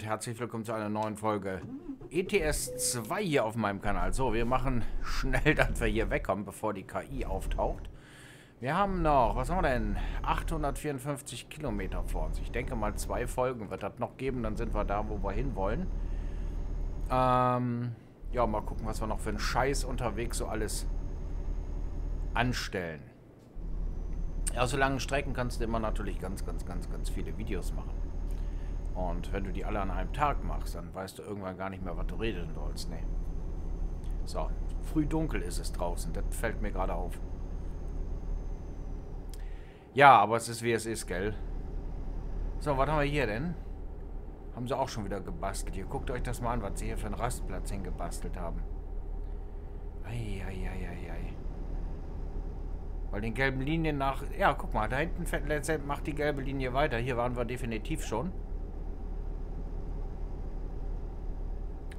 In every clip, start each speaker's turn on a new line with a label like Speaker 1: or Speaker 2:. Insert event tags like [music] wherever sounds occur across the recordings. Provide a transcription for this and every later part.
Speaker 1: und herzlich willkommen zu einer neuen Folge ETS 2 hier auf meinem Kanal. So, wir machen schnell, [laughs] dass wir hier wegkommen, bevor die KI auftaucht. Wir haben noch, was haben wir denn? 854 Kilometer vor uns. Ich denke mal, zwei Folgen wird das noch geben, dann sind wir da, wo wir hinwollen. Ähm, ja, mal gucken, was wir noch für einen Scheiß unterwegs so alles anstellen. Ja, so langen Strecken kannst du immer natürlich ganz, ganz, ganz, ganz viele Videos machen. Und wenn du die alle an einem Tag machst, dann weißt du irgendwann gar nicht mehr, was du reden sollst. Nee. So, früh dunkel ist es draußen. Das fällt mir gerade auf. Ja, aber es ist wie es ist, gell? So, was haben wir hier denn? Haben sie auch schon wieder gebastelt. Hier, guckt euch das mal an, was sie hier für einen Rastplatz hingebastelt haben. Eieieiei. Weil den gelben Linien nach... Ja, guck mal, da hinten macht die gelbe Linie weiter. Hier waren wir definitiv schon.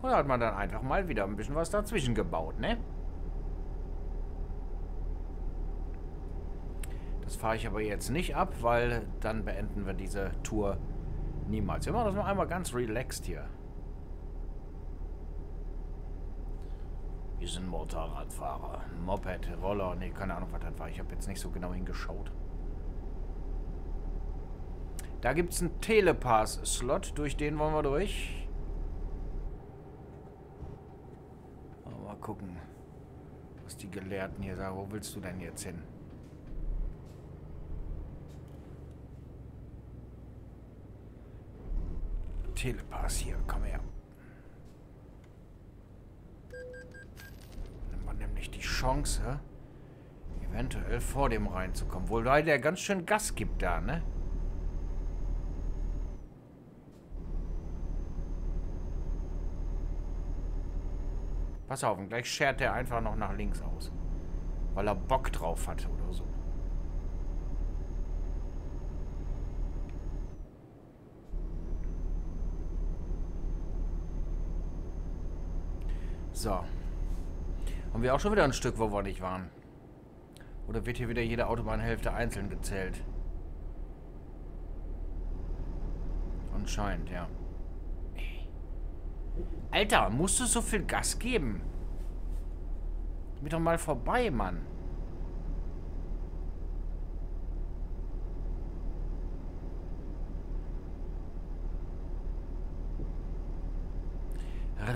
Speaker 1: Da hat man dann einfach mal wieder ein bisschen was dazwischen gebaut, ne? Das fahre ich aber jetzt nicht ab, weil dann beenden wir diese Tour niemals. Wir machen das noch einmal ganz relaxed hier. Wir sind Motorradfahrer. Moped, Roller, ne, keine Ahnung, was das war. Ich habe jetzt nicht so genau hingeschaut. Da gibt es einen Telepass-Slot, durch den wollen wir durch. Gucken, was die Gelehrten hier sagen. Wo willst du denn jetzt hin? Telepass hier, komm her. Nimmt man nämlich die Chance, eventuell vor dem reinzukommen. Wohl weil der ganz schön Gas gibt da, ne? Pass auf, und gleich schert er einfach noch nach links aus. Weil er Bock drauf hat oder so. So. Haben wir auch schon wieder ein Stück, wo wir nicht waren? Oder wird hier wieder jede Autobahnhälfte einzeln gezählt? Anscheinend, ja. Alter, musst du so viel Gas geben? Mir doch mal vorbei, Mann.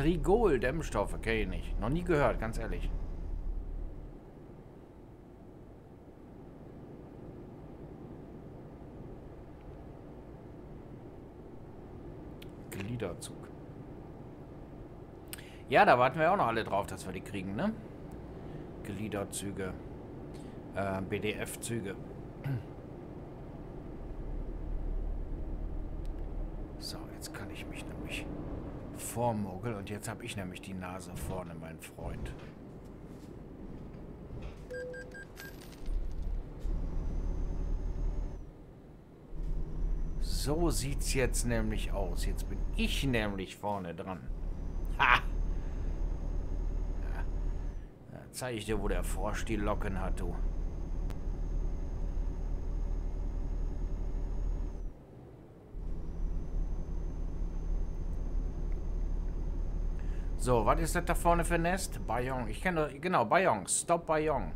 Speaker 1: Rigol, Dämmstoffe, kenne ich nicht. Noch nie gehört, ganz ehrlich. Gliederzug. Ja, da warten wir auch noch alle drauf, dass wir die kriegen, ne? Gliederzüge. Äh, BDF-Züge. [clears throat] So, jetzt kann ich mich nämlich vormogeln. Und jetzt habe ich nämlich die Nase vorne, mein Freund. So sieht's jetzt nämlich aus. Jetzt bin ich nämlich vorne dran. Zeige ich dir, wo der Frosch die Locken hat, du. So, was ist das da vorne für Nest? Bayong. Ich kenne, genau, Bayong. Stop Bayong.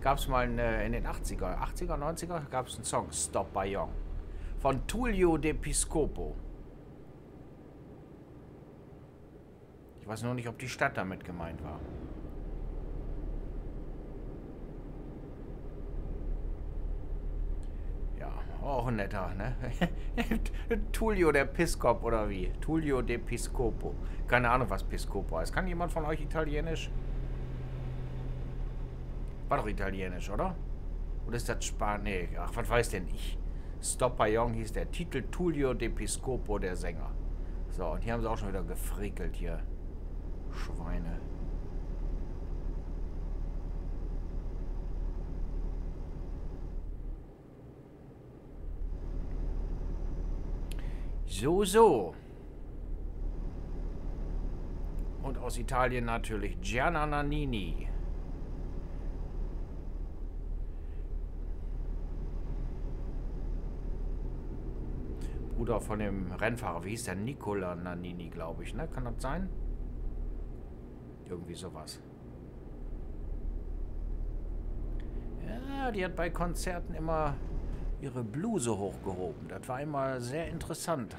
Speaker 1: Gab es mal in, äh, in, den 80er, 80er, 90er, gab es einen Song, Stop Bayong. Von Tullio de Piscopo. Ich weiß nur nicht, ob die Stadt damit gemeint war. Auch ein netter, ne? [laughs] Tullio der Piscop oder wie? Tullio de Piscopo. Keine Ahnung, was Piscopo heißt. Kann jemand von euch Italienisch? War doch Italienisch, oder? Oder ist das Spanisch? Ach, was weiß denn ich? Stop Bayong hieß der Titel Tullio de Piscopo, der Sänger. So, und hier haben sie auch schon wieder gefrickelt hier. Schweine. So, so. Und aus Italien natürlich Gianna Nannini. Bruder von dem Rennfahrer. Wie hieß der? Nicola Nannini, glaube ich, ne? Kann das sein? Irgendwie sowas. Ja, die hat bei Konzerten immer ihre Bluse hochgehoben. Das war immer sehr interessant.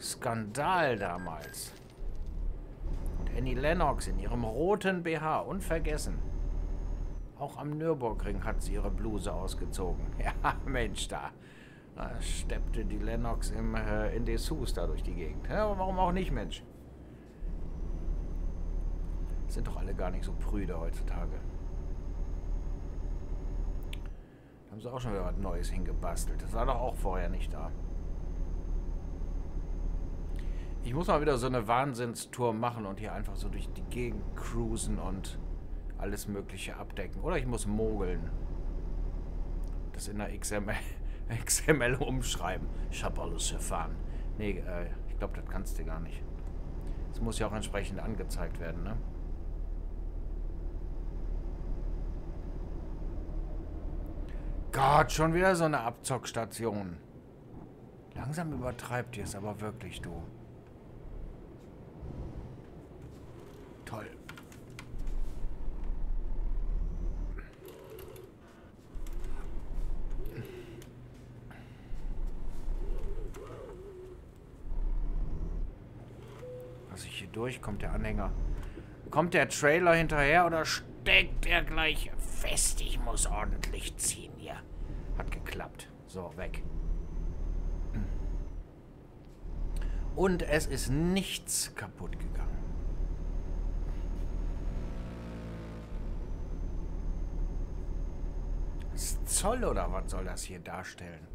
Speaker 1: Skandal damals. Und Annie Lennox in ihrem roten BH, unvergessen. Auch am Nürburgring hat sie ihre Bluse ausgezogen. [laughs] Ja, Mensch, da, da steppte die Lennox im, äh, in Dessous da durch die Gegend. Ja, warum auch nicht, Mensch? Sind doch alle gar nicht so prüde heutzutage. Da haben sie auch schon wieder was Neues hingebastelt. Das war doch auch vorher nicht da. Ich muss mal wieder so eine Wahnsinnstour machen und hier einfach so durch die Gegend cruisen und alles Mögliche abdecken. Oder ich muss mogeln. Das in der XML, [laughs] XML umschreiben. Ich habe alles erfahren. Nee, äh, ich glaube, das kannst du gar nicht. Das muss ja auch entsprechend angezeigt werden, ne? Gott, schon wieder so eine Abzockstation. Langsam übertreibt ihr es aber wirklich, du. Toll. Was ich hier durch? Kommt der Anhänger? Kommt der Trailer hinterher oder steckt er gleich fest? Ich muss ordentlich ziehen geklappt. So, weg. Und es ist nichts kaputt gegangen. Das Zoll oder was soll das hier darstellen?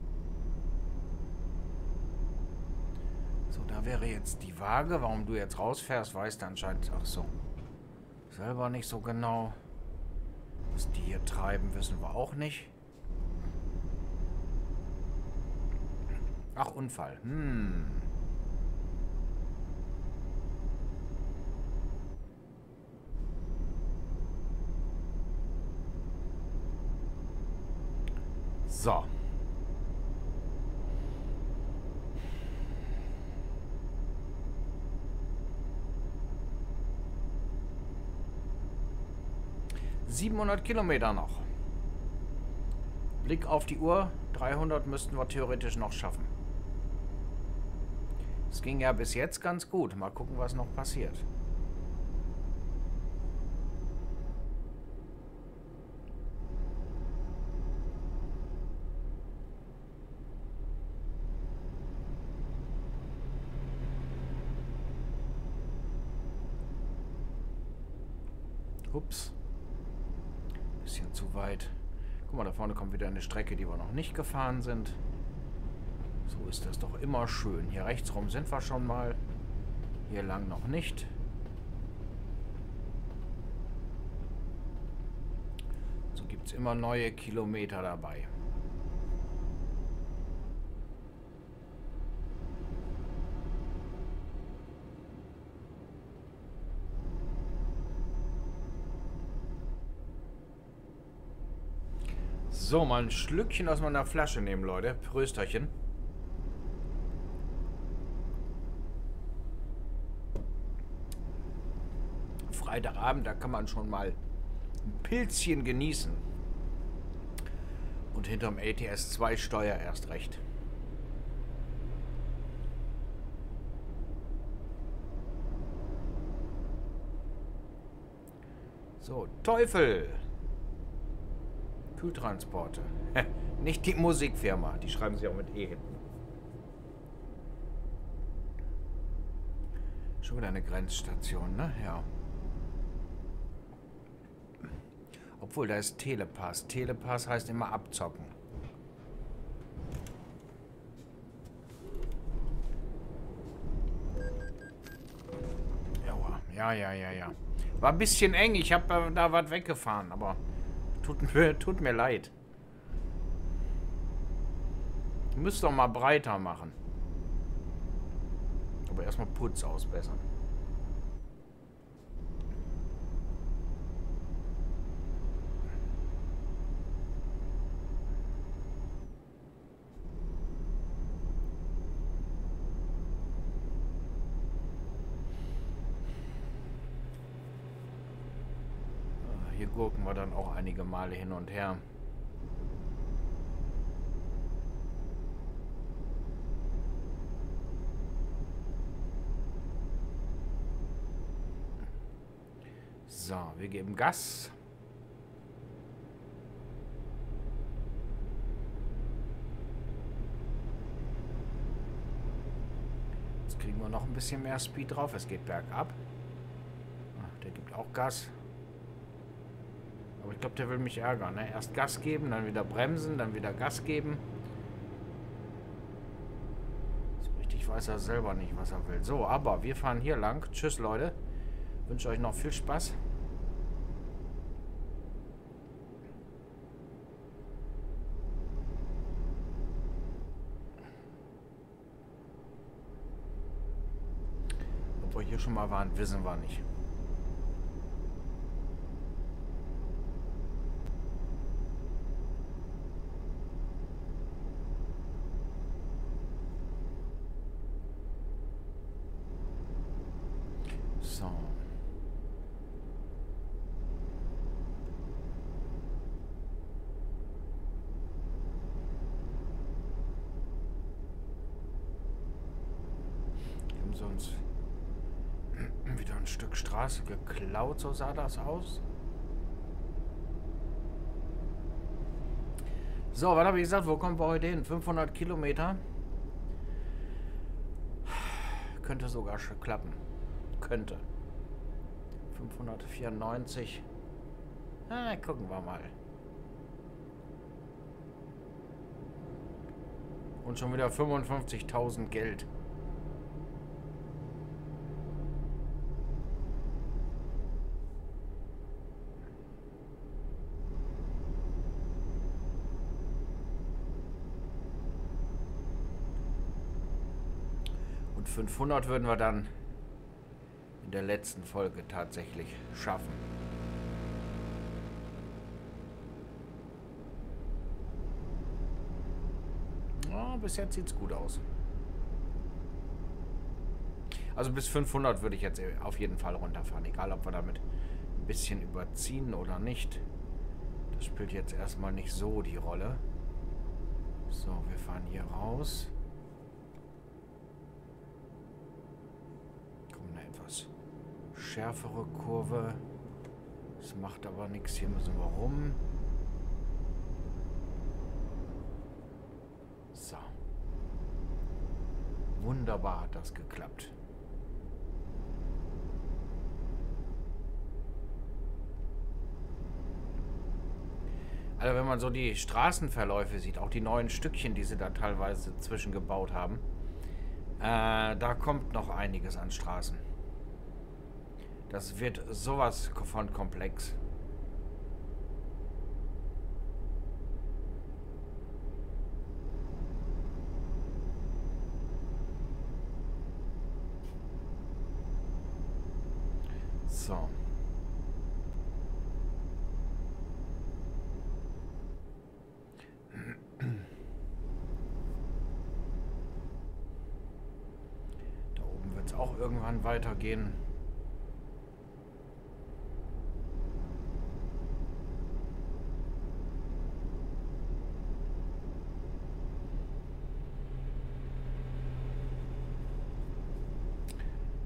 Speaker 1: So, da wäre jetzt die Waage. Warum du jetzt rausfährst, weißt du anscheinend. Ach so. Selber nicht so genau. Was die hier treiben, wissen wir auch nicht. Ach, Unfall. Hm. So. Siebenhundert Kilometer noch. Blick auf die Uhr. 300 müssten wir theoretisch noch schaffen. Es ging ja bis jetzt ganz gut. Mal gucken, was noch passiert. Ups. Bisschen zu weit. Guck mal, da vorne kommt wieder eine Strecke, die wir noch nicht gefahren sind. So ist das doch immer schön. Hier rechts rum sind wir schon mal. Hier lang noch nicht. So gibt es immer neue Kilometer dabei. So, mal ein Schlückchen aus meiner Flasche nehmen, Leute. Prösterchen. Freitagabend, da kann man schon mal ein Pilzchen genießen. Und hinterm ATS 2 Steuer erst recht. So, Teufel! Kühltransporte. Nicht die Musikfirma. Die schreiben sie auch mit E hinten. Schon wieder eine Grenzstation, ne? Ja. Obwohl, da ist Telepass. Telepass heißt immer abzocken. Ja, ja, ja, ja. War ein bisschen eng. Ich habe äh, da was weggefahren, aber tut [laughs] mir, tut mir leid. Müsst doch mal breiter machen. Aber erstmal Putz ausbessern. Hier gurken wir dann auch einige Male hin und her. So, wir geben Gas. Jetzt kriegen wir noch ein bisschen mehr Speed drauf. Es geht bergab. Ach, der gibt auch Gas. Glaube, der will mich ärgern. Ne? Erst Gas geben, dann wieder bremsen, dann wieder Gas geben. So richtig weiß er selber nicht, was er will. So, aber wir fahren hier lang. Tschüss, Leute. Wünsche euch noch viel Spaß. Ob wir hier schon mal waren, wissen wir nicht. So. Haben [clears throat] wieder ein Stück Straße geklaut, so sah das aus. So, was habe ich gesagt? Wo kommen wir heute hin? 500 Kilometer. [sighs] Könnte sogar schon klappen. Könnte. 594. Ah, gucken wir mal. Und schon wieder 55.000 Geld. Und 500 würden wir dann in der letzten Folge tatsächlich schaffen. Ja, bis jetzt sieht es gut aus. Also bis 500 würde ich jetzt auf jeden Fall runterfahren. Egal, ob wir damit ein bisschen überziehen oder nicht. Das spielt jetzt erstmal nicht so die Rolle. So, wir fahren hier raus. Kommen eine etwas schärfere Kurve. Das macht aber nichts. Hier müssen wir rum. So. Wunderbar hat das geklappt. Also wenn man so die Straßenverläufe sieht, auch die neuen Stückchen, die sie da teilweise zwischengebaut haben, äh, da kommt noch einiges an Straßen. Das wird sowas von komplex. So. Da oben wird es auch irgendwann weitergehen.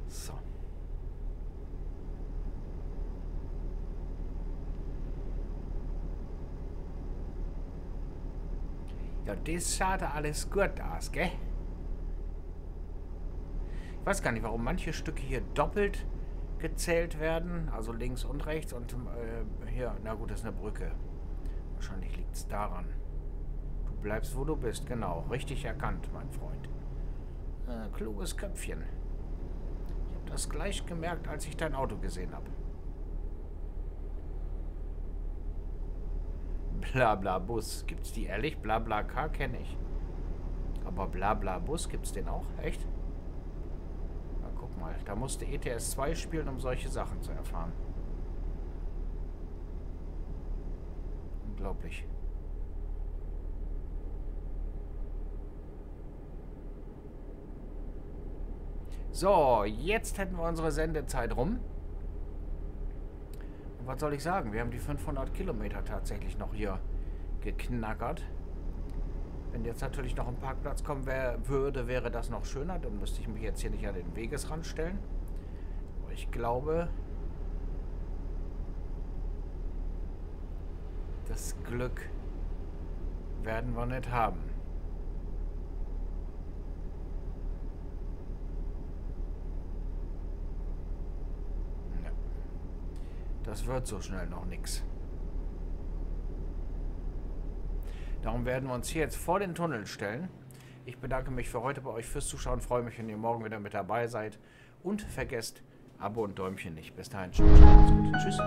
Speaker 1: So. Ja, das schaut alles gut aus, gell? Ich weiß gar nicht, warum manche Stücke hier doppelt gezählt werden. Also links und rechts. Und äh, hier, na gut, das ist eine Brücke. Wahrscheinlich liegt es daran. Du bleibst, wo du bist. Genau, richtig erkannt, mein Freund. Äh, kluges Köpfchen. Ich habe das gleich gemerkt, als ich dein Auto gesehen habe. Blabla Bus. Gibt's die ehrlich? Blabla Car kenne ich. Aber Blabla Bus gibt's den auch? Echt? Na, guck mal. Da musste ETS 2 spielen, um solche Sachen zu erfahren. Unglaublich. So, jetzt hätten wir unsere Sendezeit rum. Was soll ich sagen? Wir haben die 500 Kilometer tatsächlich noch hier geknackert. Wenn jetzt natürlich noch ein Parkplatz kommen wär, würde, wäre das noch schöner. Dann müsste ich mich jetzt hier nicht an den Wegesrand stellen. Aber ich glaube, das Glück werden wir nicht haben. Das wird so schnell noch nichts. Darum werden wir uns hier jetzt vor den Tunnel stellen. Ich bedanke mich für heute bei euch fürs Zuschauen. Freue mich, wenn ihr morgen wieder mit dabei seid. Und vergesst Abo und Däumchen nicht. Bis dahin. Tschüss.